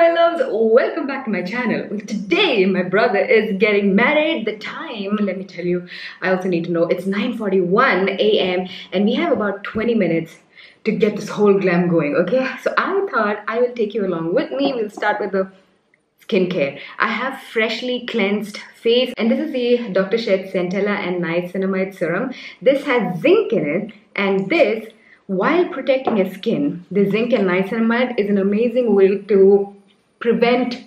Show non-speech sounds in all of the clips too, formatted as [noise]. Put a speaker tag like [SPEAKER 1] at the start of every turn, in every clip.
[SPEAKER 1] my loves welcome back to my channel. Well, today my brother is getting married. The time let me tell you i also need to know it's 9:41 a.m and we have about 20 minutes to get this whole glam going okay? So i thought i will take you along with me. We'll start with the skincare. I have freshly cleansed face and this is the dr sheth's centella and niacinamide serum. This has zinc in it and this while protecting your skin, the zinc and niacinamide is an amazing way to prevent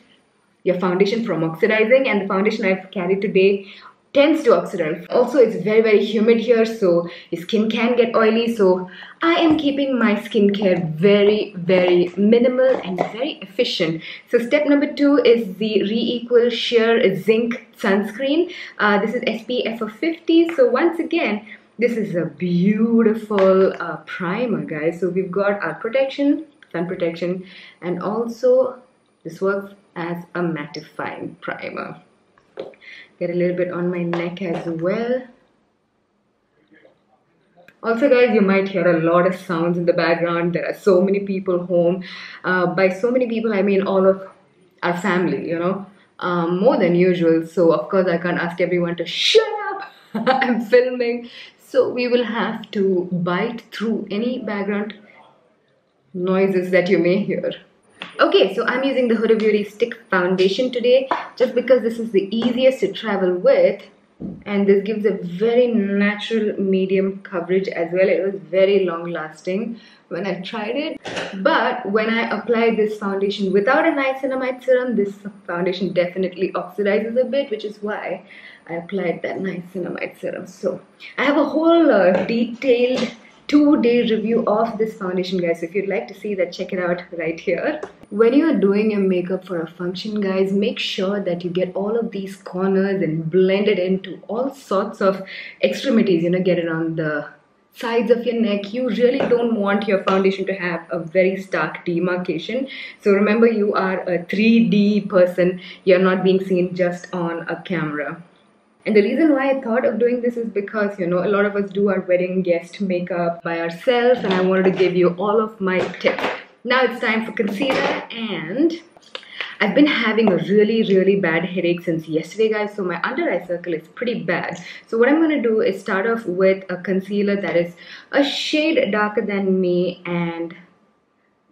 [SPEAKER 1] your foundation from oxidizing and the foundation I've carried today tends to oxidize. Also, it's very, very humid here, so your skin can get oily. So I am keeping my skincare very, very minimal and very efficient. So step number two is the Re'equil Sheer Zinc Sunscreen. Uh, this is SPF of 50. So once again, this is a beautiful uh, primer guys so we've got our protection sun protection and also this works as a mattifying primer. Get a little bit on my neck as well. Also guys you might hear a lot of sounds in the background. There are so many people home. Uh, by so many people I mean all of our family you know. Um, more than usual. So of course I can't ask everyone to shut up. [laughs] I'm filming. So we will have to bite through any background noises that you may hear. Okay, so I'm using the Huda Beauty Stick Foundation today just because this is the easiest to travel with and this gives a very natural medium coverage as well. It was very long lasting when I tried it. But when I applied this foundation without a niacinamide serum, this foundation definitely oxidizes a bit, which is why I applied that niacinamide serum. So I have a whole uh, detailed two-day review of this foundation guys. If you'd like to see that check it out right here. When you're doing your makeup for a function guys make sure that you get all of these corners and blend it into all sorts of extremities you know get it on the sides of your neck. You really don't want your foundation to have a very stark demarcation. So remember you are a 3d person. You're not being seen just on a camera and the reason why I thought of doing this is because, you know, a lot of us do our wedding guest makeup by ourselves and I wanted to give you all of my tips. Now it's time for concealer and I've been having a really, really bad headache since yesterday, guys. So my under eye circle is pretty bad. So what I'm going to do is start off with a concealer that is a shade darker than me and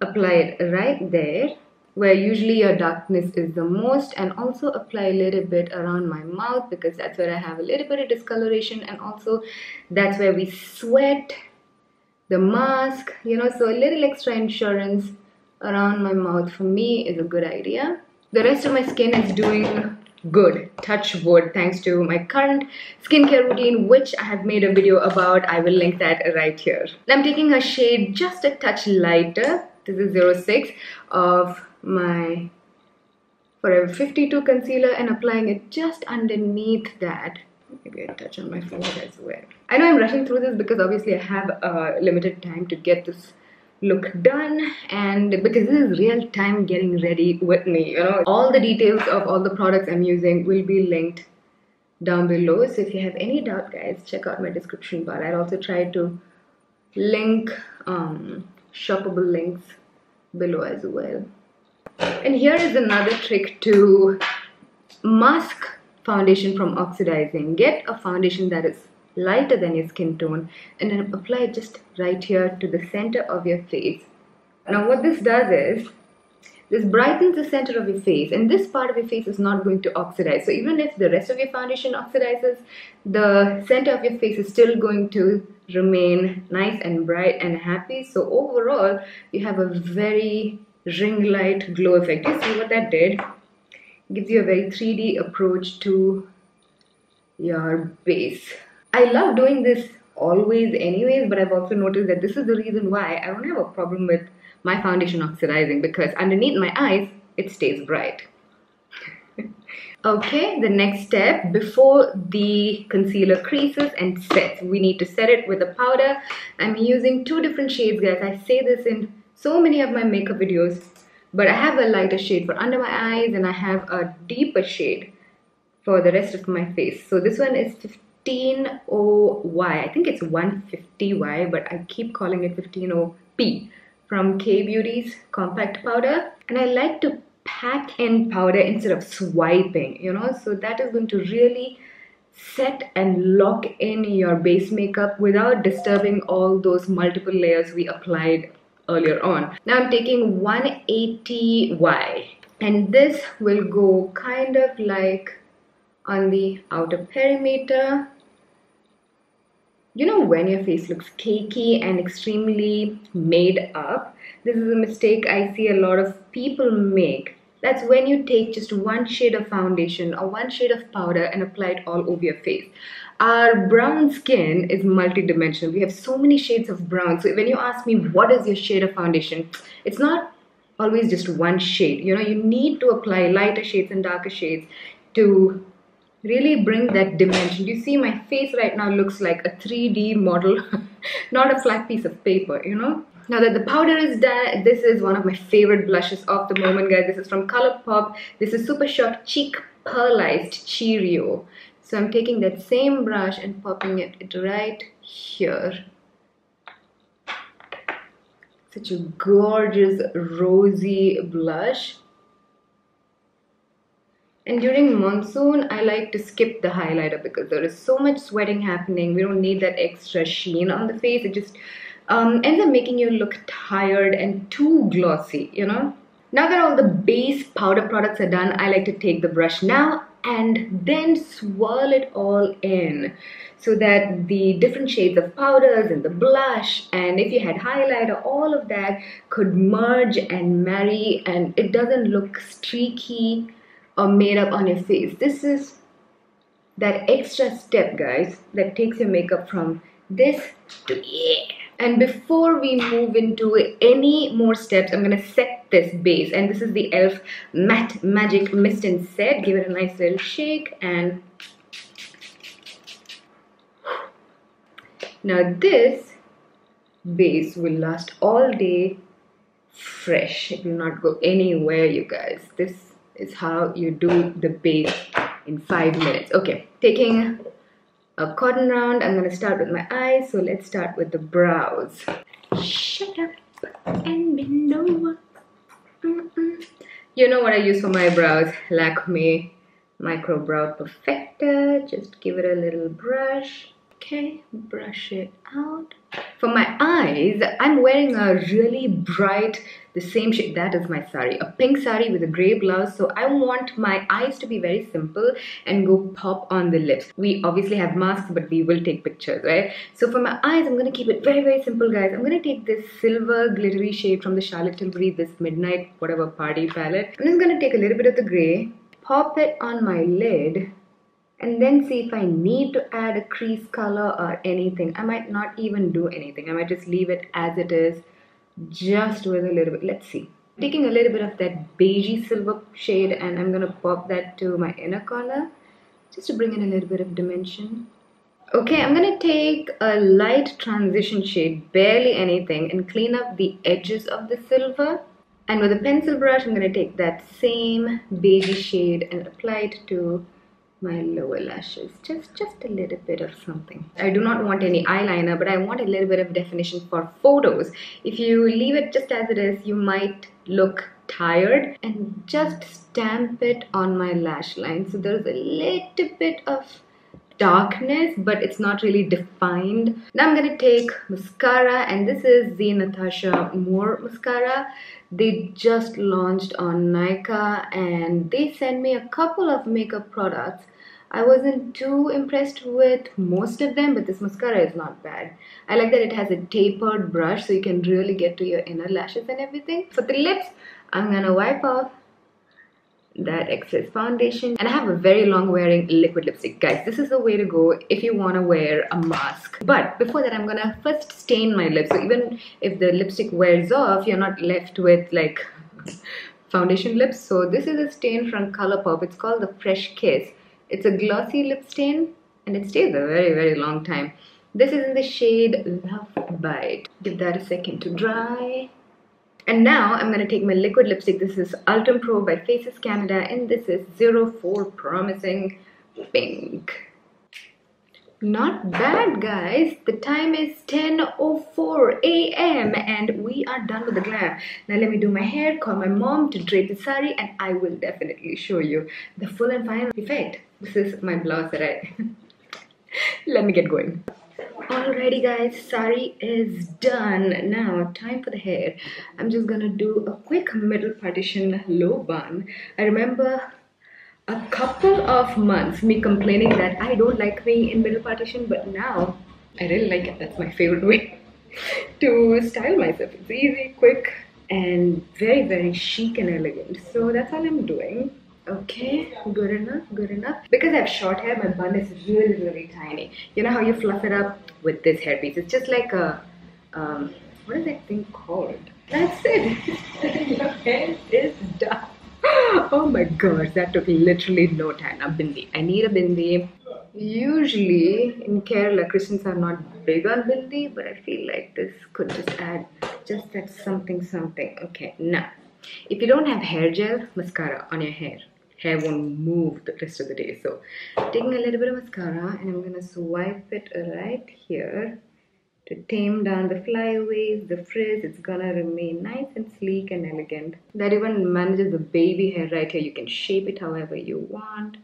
[SPEAKER 1] apply it right there where usually your darkness is the most and also apply a little bit around my mouth because that's where I have a little bit of discoloration and also that's where we sweat the mask you know so a little extra insurance around my mouth for me is a good idea. The rest of my skin is doing good touch wood thanks to my current skincare routine which i have made a video about. I will link that right here. I'm taking a shade just a touch lighter. This is 06 of my Forever 52 concealer and applying it just underneath that. Maybe I touch on my forehead as well. I know I'm rushing through this because obviously I have a limited time to get this look done and because this is real time getting ready with me you know all the details of all the products i'm using will be linked down below so if you have any doubt guys check out my description bar i'll also try to link um shoppable links below as well and here is another trick to mask foundation from oxidizing. Get a foundation that is lighter than your skin tone and then apply it just right here to the center of your face. Now what this does is, this brightens the center of your face and this part of your face is not going to oxidize. So even if the rest of your foundation oxidizes, the center of your face is still going to remain nice and bright and happy. So overall, you have a very ring light glow effect. You see what that did? Gives you a very 3D approach to your base. I love doing this always anyways, but I've also noticed that this is the reason why I don't have a problem with my foundation oxidizing because underneath my eyes, it stays bright. [laughs] okay, the next step, before the concealer creases and sets, we need to set it with a powder. I'm using two different shades, guys. I say this in so many of my makeup videos but I have a lighter shade for under my eyes and I have a deeper shade for the rest of my face. So this one is 15OY I think it's 150Y but I keep calling it 15OP from Kay Beauty's compact powder. And I like to pack in powder instead of swiping, you know. So that is going to really set and lock in your base makeup without disturbing all those multiple layers we applied earlier on. Now I'm taking 180Y and this will go kind of like on the outer perimeter. You know when your face looks cakey and extremely made up? This is a mistake i see a lot of people make. That's when you take just one shade of foundation or one shade of powder and apply it all over your face our brown skin is multidimensional we have so many shades of brown so when you ask me what is your shade of foundation it's not always just one shade you know you need to apply lighter shades and darker shades to really bring that dimension. You see my face right now looks like a 3D model, [laughs] not a flat piece of paper, you know. Now that the powder is done, this is one of my favorite blushes of the moment, guys. This is from Colourpop. This is Super Shock Cheek Pearlized Cheerio. So I'm taking that same brush and popping it right here. Such a gorgeous rosy blush. And during monsoon, I like to skip the highlighter because there is so much sweating happening. We don't need that extra sheen on the face. It just um, ends up making you look tired and too glossy, you know? Now that all the base powder products are done, I like to take the brush now and then swirl it all in so that the different shades of powders and the blush and if you had highlighter all of that could merge and marry and it doesn't look streaky or made up on your face. This is that extra step, guys, that takes your makeup from this to yeah. And before we move into any more steps, I'm gonna set this base. And this is the e.l.f. Matte Magic Mist and Set. Give it a nice little shake and now this base will last all day fresh. It will not go anywhere, you guys. This is how you do the base in five minutes. Okay, taking a cotton round, I'm gonna start with my eyes. So let's start with the brows. Shut up and bend over. Mm -mm. You know what I use for my brows? Lakme Micro Brow Perfecter. Just give it a little brush. Okay, brush it out. For my eyes, I'm wearing a really bright, the same shade, that is my sari, a pink sari with a grey blouse. So I want my eyes to be very simple and go pop on the lips. We obviously have masks, but we will take pictures, right? So for my eyes, I'm gonna keep it very, very simple, guys. I'm gonna take this silver glittery shade from the Charlotte Tilbury, this midnight, whatever party palette. I'm just gonna take a little bit of the grey, pop it on my lid and then see if I need to add a crease color or anything. I might not even do anything. I might just leave it as it is just with a little bit. Let's see. Taking a little bit of that beigey silver shade and I'm going to pop that to my inner corner just to bring in a little bit of dimension. Okay, I'm going to take a light transition shade, barely anything, and clean up the edges of the silver. And with a pencil brush, I'm going to take that same beigey shade and apply it to my lower lashes just just a little bit of something. I do not want any eyeliner but i want a little bit of definition for photos. If you leave it just as it is you might look tired. And just stamp it on my lash line. So there's a little bit of darkness but it's not really defined now i'm gonna take mascara and this is the natasha moor mascara they just launched on Nykaa and they sent me a couple of makeup products I wasn't too impressed with most of them, but this mascara is not bad. I like that it has a tapered brush so you can really get to your inner lashes and everything. For the lips, I'm gonna wipe off that excess foundation. And I have a very long wearing liquid lipstick. Guys this is the way to go if you want to wear a mask. But before that I'm gonna first stain my lips. So even if the lipstick wears off you're not left with like foundation lips. So this is a stain from Colourpop. It's called the Fresh Kiss. It's a glossy lip stain and it stays a very, very long time. This is in the shade Love Bite. Give that a second to dry. And now I'm going to take my liquid lipstick. This is Ultime Pro by Faces Canada and this is 04 Promising Pink. Not bad, guys. The time is 10.04 a.m. and we are done with the glam. Now let me do my hair, call my mom to drape the sari and I will definitely show you the full and final effect. This is my blouse I... [laughs] let me get going. Alrighty guys, sari is done. Now time for the hair. I'm just gonna do a quick middle partition low bun. I remember a couple of months me complaining that I don't like being in middle partition, but now I really like it. That's my favorite way [laughs] to style myself. It's easy, quick, and very, very chic and elegant. So that's all I'm doing. Okay, good enough, good enough. Because I have short hair, my bun is really, really tiny. You know how you fluff it up with this hairpiece? It's just like a, um, what is that thing called? That's it. [laughs] Your hair is done. [gasps] oh my gosh, that took literally no time. A bindi. I need a bindi. Usually in Kerala, Christians are not big on bindi, but I feel like this could just add just that something something. Okay, now if you don't have hair gel, mascara on your hair. Hair won't move the rest of the day. So taking a little bit of mascara and I'm gonna swipe it right here to tame down the flyaways, the frizz. It's gonna remain nice and sleek and elegant. That even manages the baby hair right here. You can shape it however you want.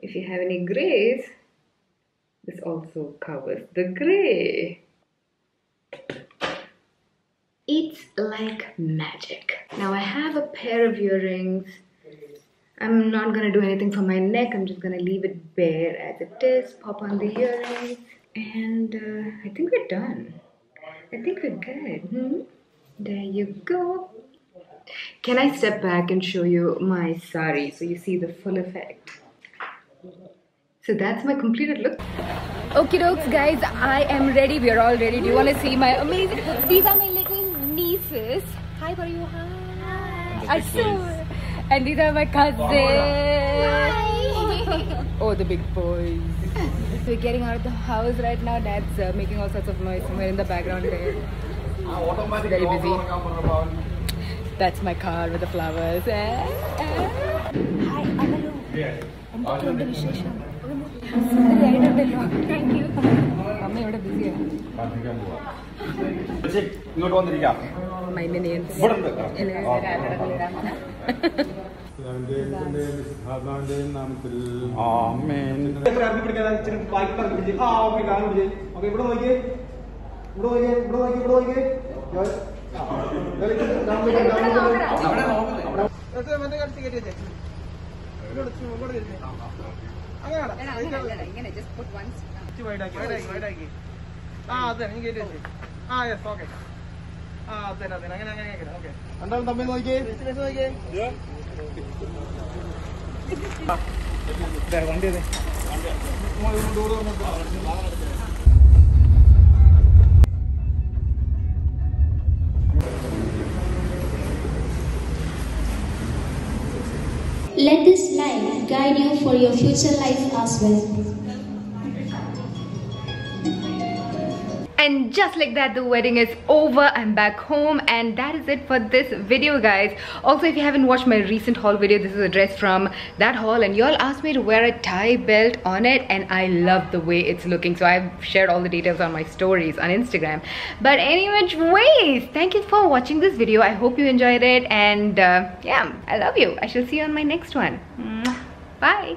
[SPEAKER 1] If you have any grays, this also covers the gray. It's like magic. Now I have a pair of earrings I'm not gonna do anything for my neck. I'm just gonna leave it bare as it is. Pop on the earrings. And uh, I think we're done. I think we're good. Hmm? There you go. Can I step back and show you my sari so you see the full effect? So that's my completed look. Okay, dokes, guys, I am ready. We are all ready. Do you want to see my amazing... These are my is hi you? hi. hi. Asur and these are my cousins. Hi. Oh the big boys. so we're getting out of the house right now. Dad's uh, making all sorts of noise somewhere in the background there. It's very busy. That's my car with the flowers. Eh? Eh? Hi, Amaru. Yeah. അമ്മ ഇവിടെ ബിസിയാണ്
[SPEAKER 2] ഇങ്ങോട്ട് വന്നിരിക്കാം.
[SPEAKER 1] My minions
[SPEAKER 3] പിതാവിന്റെയും നാമത്തിൽ.
[SPEAKER 2] ആമേൻ.
[SPEAKER 4] ഇവിടെ നോക്കിയേ. ഇവിടെ നോക്കിയേ. ഇവിടെ നോക്കിയേ ഇവിടെ നോക്കിയേ. മറ്റേ കടിച്ച് ഇവിടെ വെച്ചേ ആ അതെ കയറ്റി വെച്ചേ ആ യെസ് ഓക്കെ ആ അതെ അതെ അങ്ങനെ അങ്ങനെ അങ്ങനെ ഓക്കെ രണ്ടാളും തമ്മിൽ നോക്കിയേ. നോക്കിയേ. വണ്ടി അതെ.
[SPEAKER 5] Let this life guide you for your future life as well.
[SPEAKER 1] And just like that, the wedding is over. I'm back home and that is it for this video, guys. Also, if you haven't watched my recent haul video, this is a dress from that haul and y'all asked me to wear a tie belt on it and I love the way it's looking. So I've shared all the details on my stories on Instagram. But any which ways, thank you for watching this video. I hope you enjoyed it and uh, yeah, I love you. I shall see you on my next one. Bye.